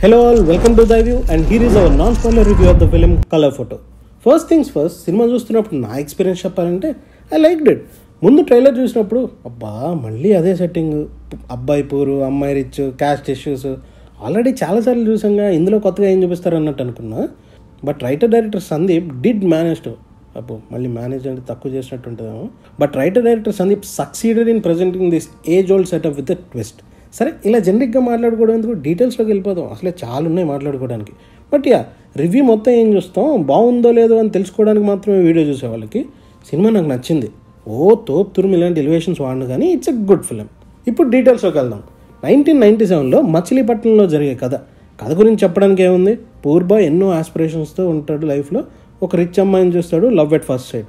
Hello all welcome to the view and here is our non-spoiler review the the colour photo first things first cinema చూస్తున్నప్పుడు నా experience చెప్పాలంటే I like డిట్ ముందు trailer చూసినప్పుడు అబ్బా మళ్ళీ అదే సెట్టింగ్ అబ్బాయి పూరు అమ్మాయి రిచ్ క్యాస్ట్ ఇష్యూస్ ఆల్రెడీ చాలాసార్లు చూసాంగా ఇందులో కొత్తగా ఏం చూపిస్తారు అన్నట్టు అనుకున్నా. But writer director Sandeep did manage to అబ్బో మళ్ళీ మేనేజ్ అంటే తక్కువ చేసినట్టు ఉంటుందేమో but writer director Sandeep succeeded in presenting this age old setup with twist సరే ఇలా జనరిక్గా మాట్లాడుకోవడం ఎందుకు? డీటెయిల్స్లోకి వెళ్ళిపోదాం. అసలే చాలా ఉన్నాయి మాట్లాడుకోవడానికి. బట్ యా రివ్యూ మొత్తం ఏం చూస్తాం? బాగుందో లేదో అని తెలుసుకోవడానికి మాత్రమే వీడియో చూసే వాళ్ళకి. సినిమా నాకు నచ్చింది. ఓ తోప్ తురుము ఇలాంటి ఎలివేషన్స్ వాడిన కానీ ఇట్స్ ఎ గుడ్ ఫిలిం ఇప్పుడు డీటెయిల్స్లోకి వెళ్దాం. నైన్టీన్ నైన్టీ సెవెన్లో మచిలీపట్నంలో జరిగే కథ. కథ గురించి చెప్పడానికి ఏముంది? పూర్ ఎన్నో ఆస్పిరేషన్స్తో ఉంటాడు లైఫ్లో ఒక రిచ్ అమ్మాయిని చూస్తాడు లవ్ ఎట్ ఫస్ట్ సైట్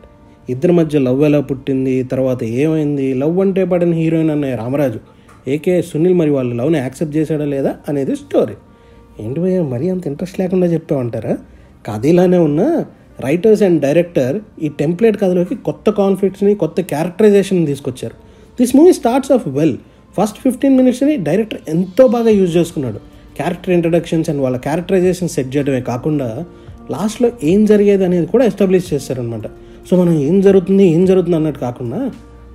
ఇద్దరి మధ్య లవ్ ఎలా పుట్టింది? తర్వాత ఏమైంది? లవ్ అంటే పడిన హీరోయిన్ అనే రామరాజు. ఏకే సునీల్ మరి వాళ్ళు లవ్ని యాక్సెప్ట్ చేశాడా లేదా అనేది స్టోరీ. ఏంటి భయ్య మరీ అంత ఇంట్రెస్ట్ లేకుండా చెప్పామంటారా కథ ఇలానే ఉన్నా రైటర్స్ అండ్ డైరెక్టర్ ఈ టెంప్లెట్ కథలోకి కొత్త కాన్ఫ్లిక్ట్స్ని కొత్త క్యారెక్టరైజేషన్ తీసుకొచ్చారు. This movie starts off well. First fifteen మినిట్స్ని director ఎంతో బాగా యూజ్ చేసుకున్నాడు. క్యారెక్టర్ ఇంట్రడక్షన్స్ అండ్ వాళ్ళ క్యారెక్టరైజేషన్ సెట్ చేయడమే కాకుండా లాస్ట్లో ఏం జరిగేది అనేది కూడా ఎస్టాబ్లిష్ చేస్తారనమాట సో మనం ఏం జరుగుతుంది ఏం జరుగుతుంది అన్నట్టు కాకుండా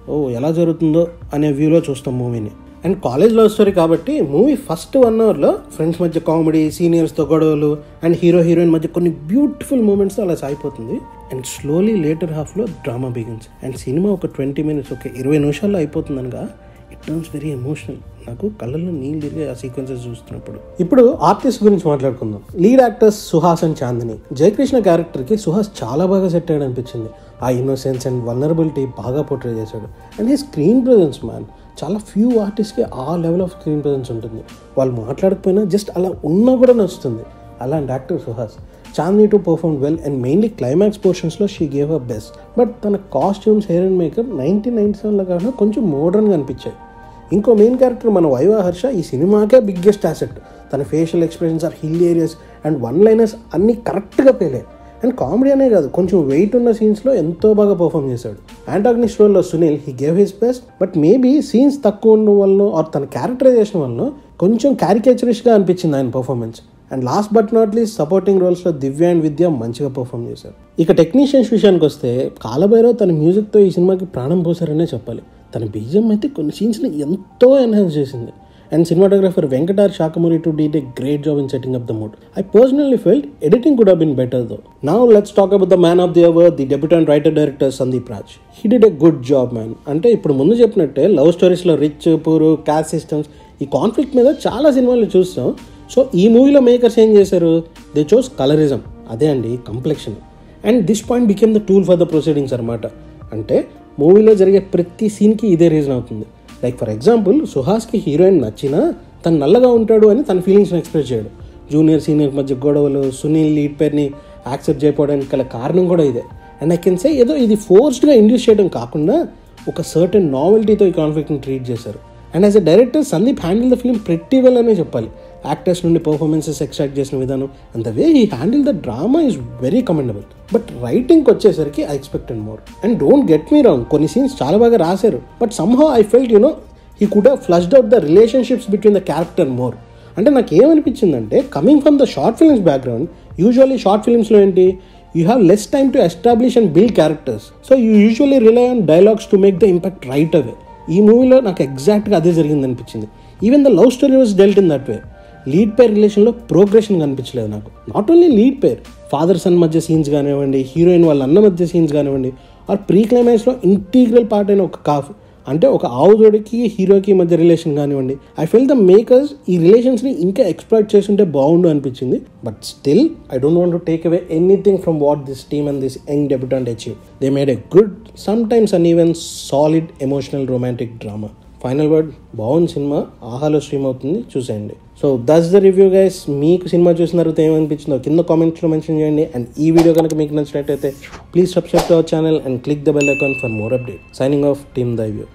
ఓ ఎలా జరుగుతుందో అనే వ్యూలో చూస్తాం మూవీని. అండ్ కాలేజ్ లవ్ స్టోరీ కాబట్టి మూవీ ఫస్ట్ వన్ అవర్లో ఫ్రెండ్స్ మధ్య కామెడీ సీనియర్స్తో గొడవలు అండ్ హీరో హీరోయిన్ మధ్య కొన్ని బ్యూటిఫుల్ మూమెంట్స్ అలా సాగిపోతుంది. అండ్ స్లోలీ లేటర్ హాఫ్లో డ్రామా బిగిన్స్. అండ్ సినిమా ఒక ట్వంటీ మినిట్స్ ఒక ఇరవై నిమిషాల్లో అయిపోతుందనగా ఇట్ టర్న్స్ వెరీ ఎమోషనల్. నాకు కళ్ళల్లో నీళ్ళు తిరిగి ఆ సీక్వెన్సెస్ చూస్తున్నప్పుడు. ఇప్పుడు ఆర్టిస్ట్ గురించి మాట్లాడుకుందాం. Lead actors Suhas and Chandini. Jayakrishna క్యారెక్టర్కి సుహాస్ చాలా బాగా సెట్ అయ్యాడు అనిపించింది ఆ ఇన్నోసెన్స్ అండ్ వల్నరబిలిటీ బాగా పోర్ట్రే చేశాడు. And he screen presence man చాలా ఫ్యూ ఆర్టిస్ట్కి ఆ లెవెల్ ఆఫ్ స్క్రీన్ ప్రజెన్స్ ఉంటుంది. వాళ్ళు మాట్లాడకపోయినా జస్ట్ అలా ఉన్నా కూడా నచ్చుతుంది. అలాంటి actor Suhas. Chandini too perform well and mainly climax పోర్షన్స్లో she gave a best but తన costumes hair and makeup nineteen ninety సెవెన్లో కాకుండా కొంచెం మోడర్న్గా అనిపించాయి. ఇంకో మెయిన్ క్యారెక్టర్ మన వైవా హర్ష ఈ సినిమాకే బిగ్గెస్ట్ యాసెట్ తన facial expressions are hilarious and one liners అన్నీ కరెక్ట్గా పేలాయి. అండ్ కామెడీ అనే కాదు కొంచెం వెయిట్ ఉన్న సీన్స్లో ఎంతో బాగా పర్ఫామ్ చేశాడు. యాంటాగ్నిస్ట్ రోల్లో Sunil he gave his best but maybe scenes తక్కువ ఉండడం వల్ల ఆర్ తన క్యారెక్టరైజేషన్ వల్ల కొంచెం క్యారికేచరిష్గా అనిపించింది ఆయన performance and last but not least supporting రోల్స్లో Divya and Vidya మంచిగా పర్ఫామ్ చేశారు. ఇక టెక్నీషియన్స్ విషయానికి వస్తే కాలభైరవ్ తన మ్యూజిక్తో ఈ సినిమాకి ప్రాణం పోసారనే చెప్పాలి. తన బీజం అయితే కొన్ని సీన్స్ని ఎంతో ఎన్హాన్స్ చేసింది. And cinematographer Venkat R Shakamuri too did great job in setting up the mood I personally felt editing could been better though now let's talk about the man of the hour the debutant writer director Sandeep Raj he did a good job man అంటే ఇప్పుడు ముందు చెప్పినట్టే love స్టోరీస్లో rich poor caste systems ఈ conflict మీద చాలా సినిమాలు చూస్తాం. సో ఈ మూవీలో మేకర్స్ ఏం చేశారు? దే చోస్ కలరిజం అదే అండి complexion and this point became the tool for the proceedings అనమాట అంటే మూవీలో జరిగే ప్రతి సీన్కి ఇదే రీజన్ అవుతుంది. లైక్ ఫర్ ఎగ్జాంపుల్ సుహాస్కి హీరోయిన్ నచ్చినా తను నల్లగా ఉంటాడు అని తన ఫీలింగ్స్ని ఎక్స్ప్రెస్ చేయడు. జూనియర్ సీనియర్ మధ్య గొడవలు సునీల్ లీడ్ పేరుని యాక్సెప్ట్ చేయకపోవడానికి గల కారణం కూడా ఇదే. అండ్ ఐ కెన్ సే ఏదో ఇది ఫోర్స్డ్గా ఇండ్యూస్ చేయడం కాకుండా ఒక సర్టన్ నావెల్టీతో ఈ కాన్ఫ్లిక్ట్ని ట్రీట్ చేశారు. And as a director Sandeep handle the film pretty well అనే చెప్పాలి. యాక్టర్స్ నుండి పర్ఫార్మెన్సెస్ ఎక్స్ట్రాక్ట్ చేసిన విధానం and the way he handle the drama is very commendable but రైటింగ్కి వచ్చేసరికి I expected more and don't get me wrong కొన్ని scenes చాలా బాగా రాశారు. But somehow I felt you he could flushed out the relationships between the character more అంటే నాకు ఏమనిపించిందంటే coming from the short films background usually short ఫిల్మ్స్లో ఏంటి you have less time to establish and build characters so you usually rely on dialogues to make the impact right away ఈ మూవీలో నాకు ఎగ్జాక్ట్గా అదే జరిగింది అనిపించింది even the love story was dealt in that way lead pair రిలేషన్లో progression కనిపించలేదు నాకు. Not only lead pair father son మధ్య సీన్స్ కానివ్వండి హీరోయిన్ వాళ్ళ అన్న మధ్య సీన్స్ కానివ్వండి ఆర్ ప్రీ క్లైమాక్స్లో ఇంటీగ్రల్ పార్ట్ అయిన ఒక కాఫ్ అంటే ఒక ఆవుదోడికి హీరోకి మధ్య రిలేషన్ కానివ్వండి ఐ ఫీల్ ద మేకర్స్ ఈ రిలేషన్స్ని ఇంకా ఎక్స్ప్లోర్ చేస్తుంటే బాగుండు అనిపించింది. But still I don't want to take away anything from what this team and this young debutant achieve they made a good sometimes uneven solid emotional romantic drama final word బాగుంది cinema ఆహాలో stream అవుతుంది చూసేయండి. So that's the review guys మీకు cinema చూసిన తర్వాత ఏమనిపించిందో కింద కామెంట్స్లో mention చేయండి. అండ్ ఈ వీడియో కనుక మీకు నచ్చినట్టయితే please subscribe to our channel and click the bell icon for more update signing off team the view